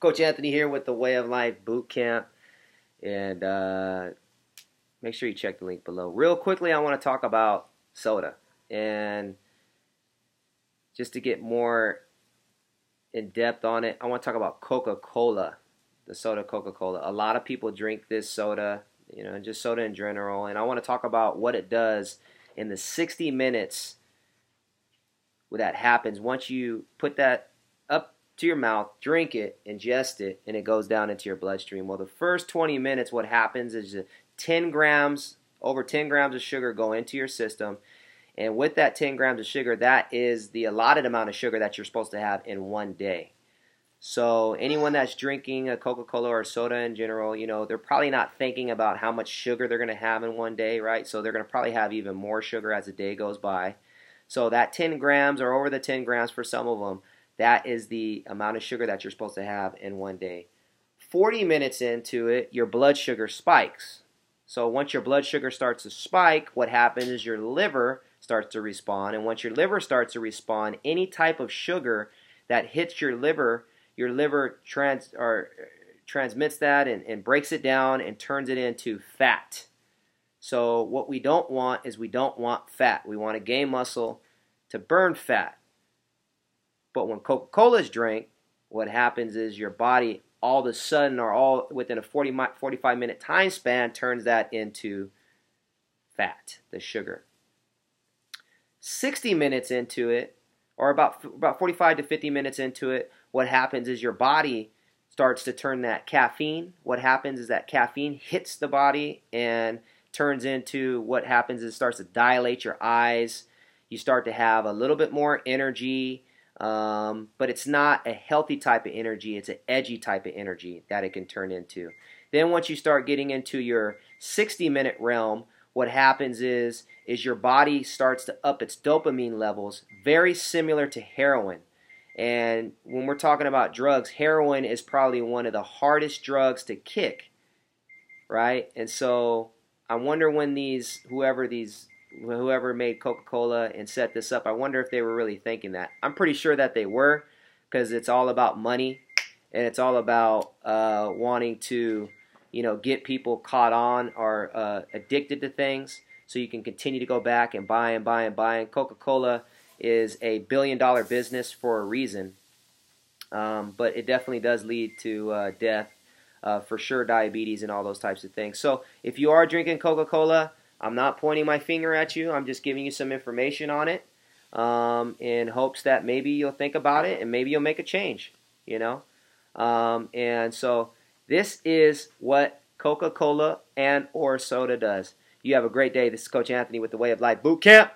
Coach Anthony here with the Way of Life Boot Camp. And uh, make sure you check the link below. Real quickly, I want to talk about soda. And just to get more in depth on it, I want to talk about Coca Cola, the soda Coca Cola. A lot of people drink this soda, you know, just soda in general. And I want to talk about what it does in the 60 minutes that happens once you put that to your mouth, drink it, ingest it, and it goes down into your bloodstream. Well, the first 20 minutes, what happens is 10 grams, over 10 grams of sugar go into your system. And with that 10 grams of sugar, that is the allotted amount of sugar that you're supposed to have in one day. So anyone that's drinking a Coca-Cola or soda in general, you know, they're probably not thinking about how much sugar they're going to have in one day, right? So they're going to probably have even more sugar as the day goes by. So that 10 grams or over the 10 grams for some of them, that is the amount of sugar that you're supposed to have in one day. 40 minutes into it, your blood sugar spikes. So once your blood sugar starts to spike, what happens is your liver starts to respond. And once your liver starts to respond, any type of sugar that hits your liver, your liver trans or transmits that and, and breaks it down and turns it into fat. So what we don't want is we don't want fat. We want to gain muscle to burn fat. But when Coca-Cola is drank, what happens is your body all of a sudden or all within a 40 45 minute time span turns that into fat, the sugar. 60 minutes into it or about about 45 to 50 minutes into it, what happens is your body starts to turn that caffeine. What happens is that caffeine hits the body and turns into what happens is it starts to dilate your eyes. You start to have a little bit more energy, um, but it's not a healthy type of energy. It's an edgy type of energy that it can turn into. Then once you start getting into your 60 minute realm, what happens is is your body starts to up its dopamine levels, very similar to heroin. And when we're talking about drugs, heroin is probably one of the hardest drugs to kick, right? And so I wonder when these whoever these whoever made Coca-Cola and set this up, I wonder if they were really thinking that. I'm pretty sure that they were because it's all about money and it's all about uh, wanting to, you know, get people caught on or uh, addicted to things so you can continue to go back and buy and buy and buy. And Coca-Cola is a billion dollar business for a reason, um, but it definitely does lead to uh, death uh, for sure diabetes and all those types of things. So if you are drinking Coca-Cola, I'm not pointing my finger at you. I'm just giving you some information on it um, in hopes that maybe you'll think about it and maybe you'll make a change, you know? Um, and so this is what Coca-Cola and or soda does. You have a great day. This is Coach Anthony with the Way of Life Boot Camp.